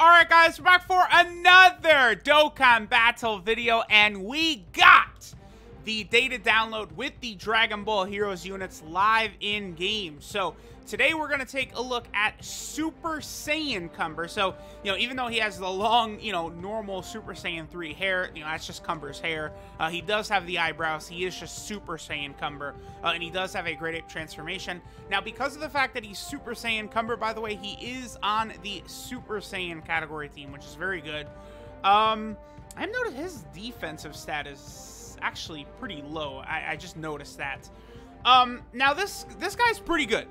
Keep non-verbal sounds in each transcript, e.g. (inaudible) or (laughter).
Alright guys, we're back for another Dokkan Battle video, and we got the data download with the Dragon Ball Heroes units live in-game. So, today we're going to take a look at Super Saiyan Cumber. So, you know, even though he has the long, you know, normal Super Saiyan 3 hair, you know, that's just Cumber's hair. Uh, he does have the eyebrows. He is just Super Saiyan Cumber, uh, and he does have a Great Ape transformation. Now, because of the fact that he's Super Saiyan Cumber, by the way, he is on the Super Saiyan category team, which is very good. Um, I've noticed his defensive status actually pretty low. I, I just noticed that. Um, now this this guy's pretty good.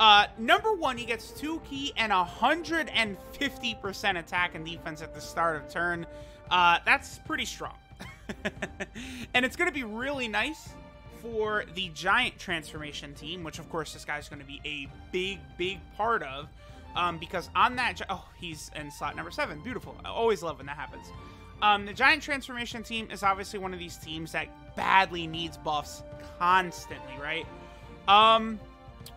Uh, number one, he gets two ki and 150% attack and defense at the start of turn. Uh, that's pretty strong. (laughs) and it's going to be really nice for the giant transformation team, which of course this guy's going to be a big, big part of. Um, because on that, oh, he's in slot number seven. Beautiful. I always love when that happens. Um, the Giant Transformation team is obviously one of these teams that badly needs buffs constantly, right? Um,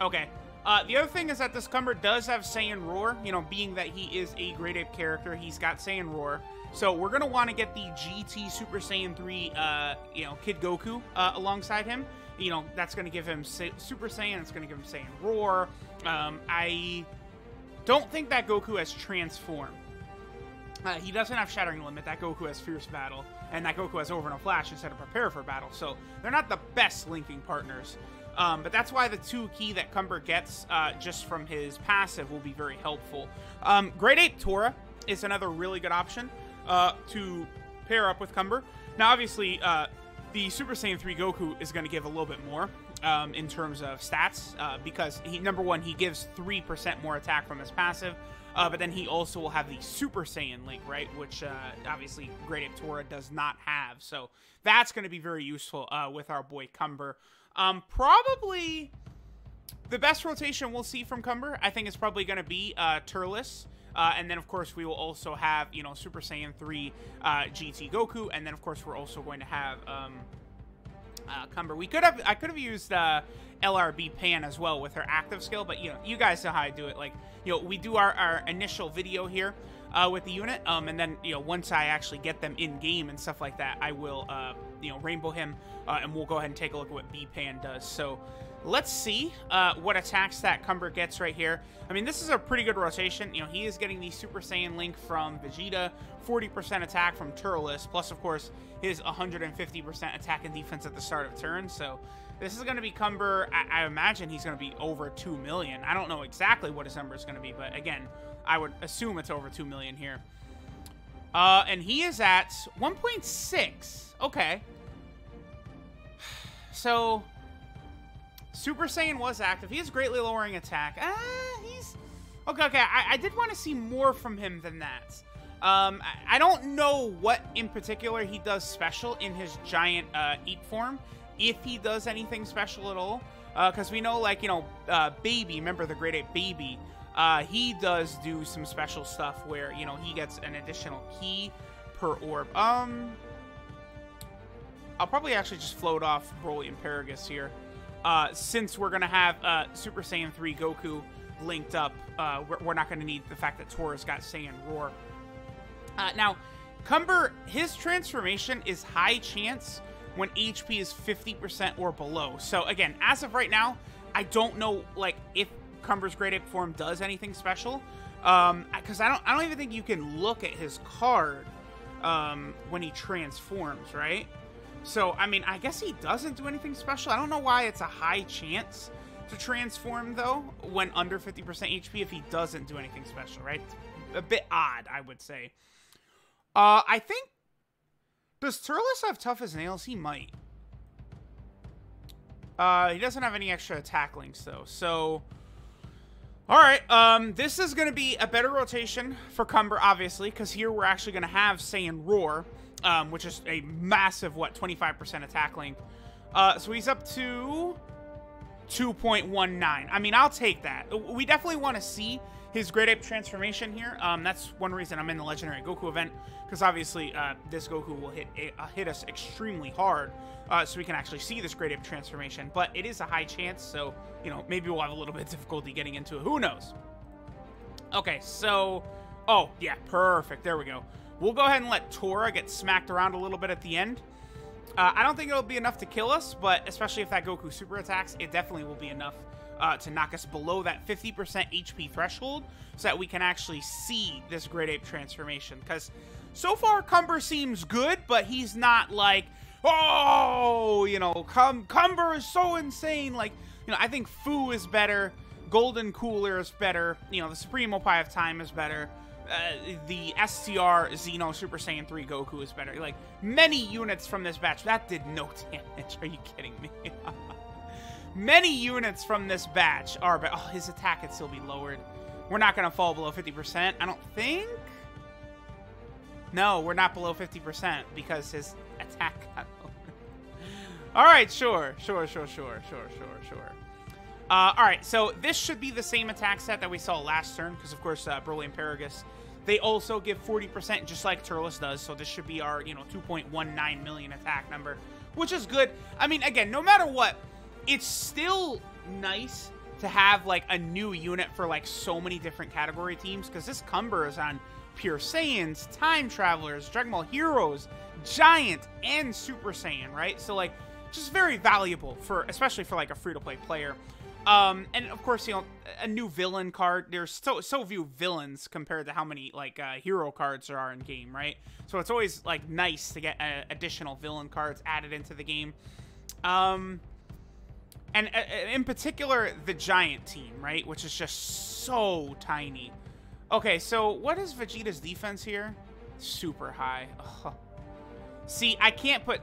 okay. Uh, the other thing is that this Cumber does have Saiyan Roar, you know, being that he is a Great Ape character, he's got Saiyan Roar. So we're going to want to get the GT Super Saiyan 3, uh, you know, Kid Goku uh, alongside him. You know, that's going to give him Sa Super Saiyan, it's going to give him Saiyan Roar. Um, I don't think that Goku has transformed. Uh, he doesn't have Shattering Limit. That Goku has Fierce Battle, and that Goku has Over in a Flash instead of Prepare for Battle. So they're not the best linking partners. Um, but that's why the two ki that Cumber gets uh, just from his passive will be very helpful. Um, Great Ape Tora is another really good option uh, to pair up with Cumber. Now, obviously, uh, the Super Saiyan 3 Goku is going to give a little bit more um, in terms of stats uh, because he number one he gives three percent more attack from his passive, uh, but then he also will have the Super Saiyan link, right? Which uh, obviously Great Ape Tora does not have. So that's going to be very useful with our boy Cumber. Um, probably the best rotation we'll see from Cumber, I think, is probably going to be uh, Turles. Uh, and then, of course, we will also have, you know, Super Saiyan 3 uh, GT Goku. And then, of course, we're also going to have um, uh, Cumber. We could have, I could have used uh, LRB Pan as well with her active skill, but, you know, you guys know how I do it. Like, you know, we do our, our initial video here uh, with the unit, um, and then, you know, once I actually get them in-game and stuff like that, I will, uh, you know, rainbow him, uh, and we'll go ahead and take a look at what B-Pan does. So, let's see uh, what attacks that Cumber gets right here. I mean, this is a pretty good rotation. You know, he is getting the Super Saiyan Link from Vegeta, 40% attack from Turles, plus, of course, his 150% attack and defense at the start of turn. So, this is going to be Cumber. I, I imagine he's going to be over 2 million. I don't know exactly what his number is going to be, but again, I would assume it's over 2 million here. Uh, and he is at 1.6. Okay. (sighs) So, Super Saiyan was active. He is greatly lowering attack. Uh, he's... Okay, okay. I, I did want to see more from him than that. Um, I, I, don't know what in particular he does special in his giant uh, Eat form if he does anything special at all. Because uh, we know, like, you know, uh, Baby, remember the Great Ape Baby, uh, he does do some special stuff where, you know, he gets an additional ki per orb. Um, I'll probably actually just float off Broly and Paragus here. Uh, since we're going to have uh, Super Saiyan 3 Goku linked up, uh, we're, we're, not going to need the fact that Tora's got Saiyan Roar. Now, Cumber, his transformation is high chance when HP is 50% or below. So again, as of right now, I don't know like if Cumber's Great form does anything special. Um, because I don't, I don't even think you can look at his card um, when he transforms, right? So I mean, I guess he doesn't do anything special. I don't know why it's a high chance to transform though when under 50% HP if he doesn't do anything special, right? A bit odd, I would say. Uh, I think does Turles have tough as nails? He might. Uh, he doesn't have any extra attack links, though. So, all right. Um, this is going to be a better rotation for Cumber, obviously, because here we're actually going to have Saiyan Roar, um, which is a massive, what, 25% attack link. Uh, so he's up to 2.19. I mean, I'll take that. We definitely want to see his Great Ape transformation here. Um, that's one reason I'm in the Legendary Goku event, because obviously uh, this Goku will hit uh, hit us extremely hard, uh, so we can actually see this Great Ape transformation. But it is a high chance, so, you know, maybe we'll have a little bit of difficulty getting into it. Who knows? Okay, so Oh, yeah, perfect. There we go. We'll go ahead and let Tora get smacked around a little bit at the end. Uh, I don't think it'll be enough to kill us, but especially if that Goku super attacks, it definitely will be enough uh, to knock us below that 50% HP threshold so that we can actually see this Great Ape transformation. Because so far, Cumber seems good, but he's not like, oh, you know, Cum Cumber is so insane. Like, you know, I think Fu is better. Golden Cooler is better. You know, the Supreme Opie of Time is better. Uh, the STR Xeno Super Saiyan 3 Goku is better. Like, many units from this batch. That did no (laughs) damage. Are you kidding me? (laughs) many units from this batch are but oh, his attack could still be lowered. We're not going to fall below 50%, I don't think. No, we're not below 50% because his attack (laughs) got lowered. all right, sure, sure, sure, sure, sure, sure, sure. Uh, all right, so this should be the same attack set that we saw last turn, because of course uh, Broly and Paragus, they also give 40% just like Turles does, so this should be our, you know, 2.19 million attack number, which is good. I mean, again, no matter what, it's still nice to have, like, a new unit for, like, so many different category teams, because this Cumber is on Pure Saiyans, Time Travelers, Dragon Ball Heroes, Giant, and Super Saiyan, right? So, like, just very valuable for, especially for, like, a free-to-play player. Um, and of course, you know, a new villain card. There's so so few villains compared to how many like uh, hero cards there are in game, right? So it's always like nice to get uh, additional villain cards added into the game. Um, and uh, uh in particular, the giant team, right, which is just so tiny. Okay, so what is Vegeta's defense here? Super high. Ugh. See, I can't put.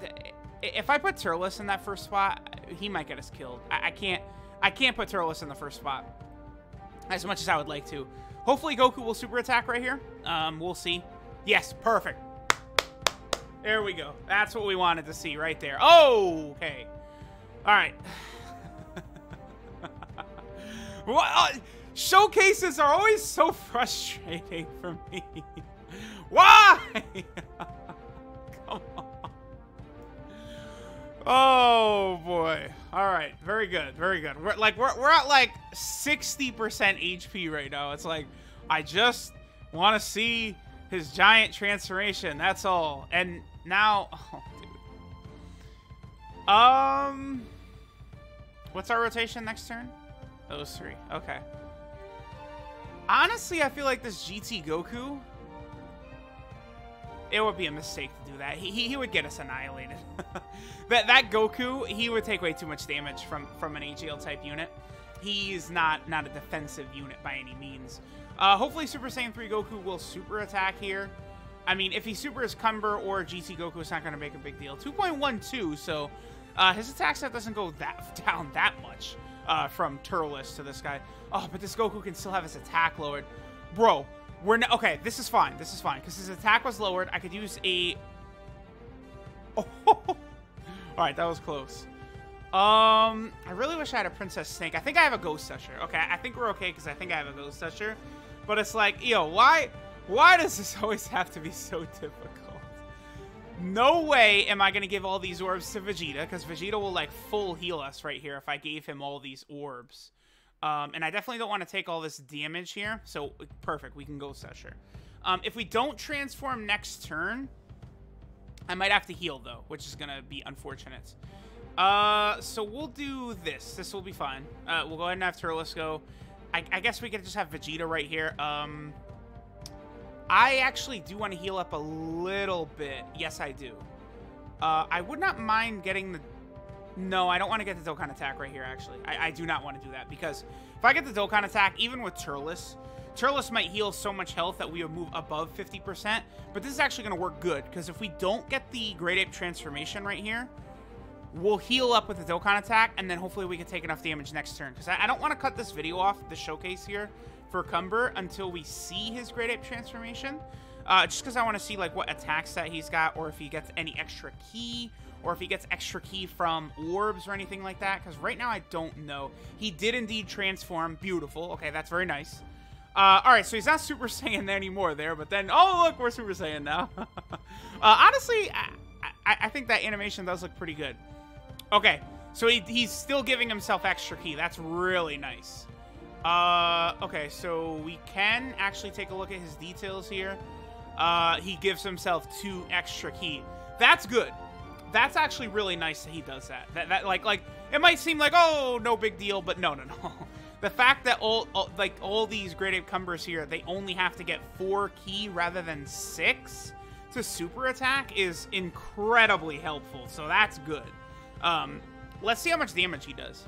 If I put Turles in that first spot, he might get us killed. I, I can't. I can't put Turles in the first spot as much as I would like to. Hopefully Goku will super attack right here. Um, we'll see. Yes, perfect. There we go. That's what we wanted to see right there. Oh, okay. All right. (laughs) uh, showcases are always so (laughs) frustrating for me. (laughs) Why? Come on. Oh boy. All right. Very good. Very good. We're like we're we're at like 60% HP right now. It's like I just want to see his giant transformation. That's all. And now (laughs) oh, dude. Um What's our rotation next turn? Those three. Okay. Honestly, I feel like this GT Goku it would be a mistake to do that. He, he, he would get us annihilated. (laughs) that that Goku, he would take way too much damage from from an AGL type unit. He's not not a defensive unit by any means. Uh, hopefully Super Saiyan 3 Goku will super attack here. I mean, if he super is Cumber or GT Goku, it's not going to make a big deal. 2.12, so uh, his attack set doesn't go that (laughs) down that much uh, from Turles to this guy. Oh, but this Goku can still have his attack lowered. Bro, we're no okay. This is fine. This is fine because his attack was lowered. I could use a. Oh, (laughs) all right, that was close. Um, I really wish I had a Princess Snake. I think I have a Ghost Usher. Okay, I think we're okay because I think I have a Ghost Usher. But it's like, yo, why, why does this (laughs) always have to be so difficult? No way am I going to give all these orbs to Vegeta, because Vegeta will, like, full heal us right here if I gave him all these orbs. Um, and I definitely don't want to take all this damage here. So, perfect. We can go Sesher. Um, if we don't transform next turn, I might have to heal, though, which is going to be unfortunate. Uh, so we'll do this. This will be fine. Uh, we'll go ahead and have Turles go. I, I guess we could just have Vegeta right here. Um, I actually do want to heal up a little bit. Yes, I do. Uh, I would not mind getting the no, I don't want to get the Dokkan attack right here, actually. I, I do not want to do that, because if I get the Dokkan attack, even with Turles, Turles might heal so much health that we would move above 50%, but this is actually going to work good, because if we don't get the Great Ape transformation right here, we'll heal up with the Dokkan attack, and then hopefully we can take enough damage next turn, because I, I, don't want to cut this video off, the showcase here, for Cumber until we see his Great Ape transformation, uh, just because I want to see like what attack set he's got, or if he gets any extra ki or if he gets extra ki from orbs or anything like that, because right now I don't know. He did indeed transform. Beautiful. Okay, that's very nice. Uh, all right, so he's not Super (laughs) Saiyan anymore there, but then, oh, look, we're Super Saiyan now. (laughs) uh, honestly, I, I, I, think that animation does look pretty good. Okay, so he, he's still giving himself extra ki. That's really nice. Uh, okay, so we can actually take a look at his details here. Uh, he gives himself two extra ki. That's good. That's actually really nice that he does that. That, that like, like, it might seem like, oh, no big deal, but no, no, no. (laughs) the fact that all, all, like, all these Great Ape Cumbers here, they only have to get four ki rather than six to super attack is incredibly helpful, so that's good. Um, let's see how much damage he does.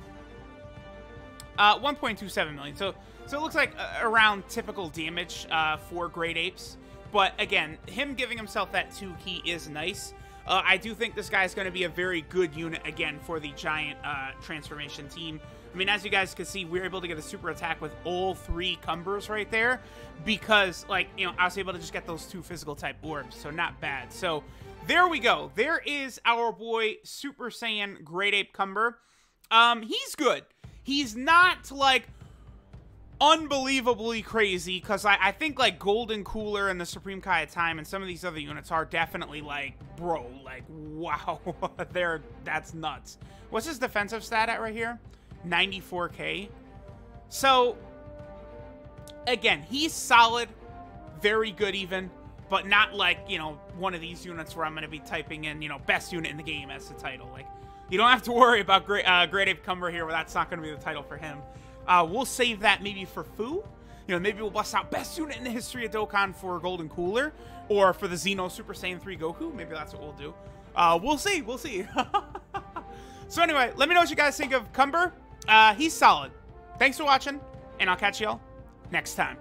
Uh, 1.27 million. So, so it looks like uh, around typical damage uh, for Great Apes. But again, him giving himself that 2 ki is nice. Uh, I do think this guy is going to be a very good unit again for the giant uh, transformation team. I mean, as you guys can see, we are able to get a super attack with all three Cumbers right there because, like, you know, I was able to just get those two physical type orbs, so not bad. So there we go. There is our boy Super Saiyan Great Ape Cumber. Um, he's good. He's not, like, unbelievably crazy because I, I, think like Golden Cooler and the Supreme Kai of Time and some of these other units are definitely like, bro, like, (laughs) wow, they're that's nuts. What's his defensive stat at right here? 94k. So, again, he's solid, very good even, but not like, you know, one of these units where I'm going to be typing in, you know, best unit in the game as the title. Like, you don't have to worry about Great, uh, Great Ape Cumber here, where that's not going to be the title for him. Uh, we'll save that maybe for Fu. You know, maybe we'll bust out best unit in the history of Dokkan for Golden Cooler, or for the Xeno Super Saiyan 3 Goku. Maybe that's what we'll do. Uh, we'll see. We'll see. (laughs) so anyway, let me know what you guys think of Cumber. Uh, he's solid. Thanks for watching, and I'll catch y'all next time.